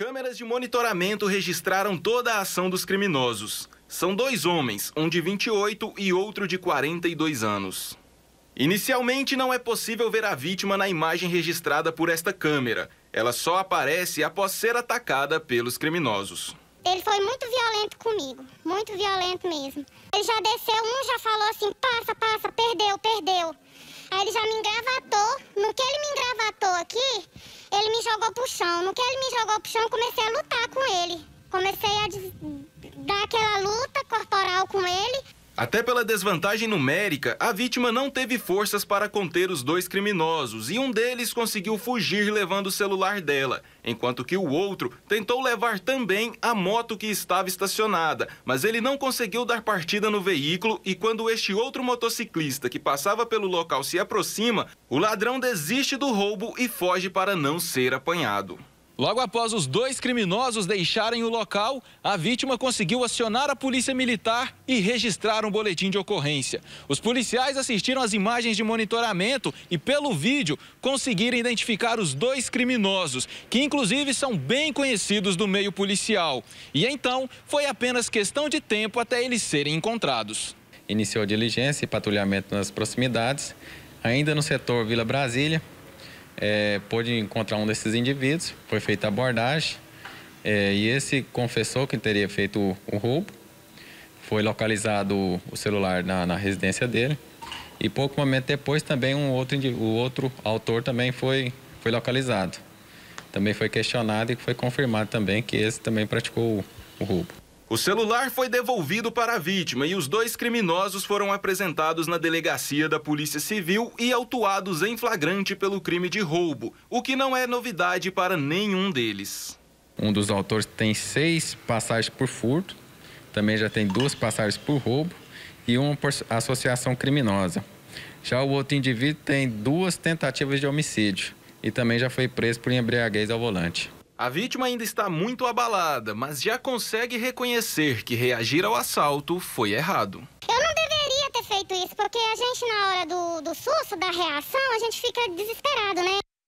Câmeras de monitoramento registraram toda a ação dos criminosos. São dois homens, um de 28 e outro de 42 anos. Inicialmente, não é possível ver a vítima na imagem registrada por esta câmera. Ela só aparece após ser atacada pelos criminosos. Ele foi muito violento comigo, muito violento mesmo. Ele já desceu, um já falou assim: passa, passa, perdeu, perdeu. Aí ele já me engravatou. Ele me jogou pro chão. No que ele me jogou pro chão, comecei a lutar com ele. Comecei a dar aquela luta corporal com ele. Até pela desvantagem numérica, a vítima não teve forças para conter os dois criminosos e um deles conseguiu fugir levando o celular dela, enquanto que o outro tentou levar também a moto que estava estacionada, mas ele não conseguiu dar partida no veículo e quando este outro motociclista que passava pelo local se aproxima, o ladrão desiste do roubo e foge para não ser apanhado. Logo após os dois criminosos deixarem o local, a vítima conseguiu acionar a polícia militar e registrar um boletim de ocorrência. Os policiais assistiram às imagens de monitoramento e, pelo vídeo, conseguiram identificar os dois criminosos, que inclusive são bem conhecidos do meio policial. E então, foi apenas questão de tempo até eles serem encontrados. Iniciou diligência e patrulhamento nas proximidades, ainda no setor Vila Brasília, é, pôde encontrar um desses indivíduos, foi feita a abordagem é, e esse confessou que teria feito o, o roubo. Foi localizado o, celular na, na, residência dele e pouco momento depois também um outro, o outro autor também foi, foi localizado. Também foi questionado e foi confirmado também que esse também praticou o, o roubo. O celular foi devolvido para a vítima e os dois criminosos foram apresentados na delegacia da Polícia Civil e autuados em flagrante pelo crime de roubo, o que não é novidade para nenhum deles. Um dos autores tem seis passagens por furto, também já tem duas passagens por roubo e uma por associação criminosa. Já o outro indivíduo tem duas tentativas de homicídio e também já foi preso por embriaguez ao volante. A vítima ainda está muito abalada, mas já consegue reconhecer que reagir ao assalto foi errado. Eu não deveria ter feito isso, porque a gente, na hora do, do susto, da reação, a gente fica desesperado, né?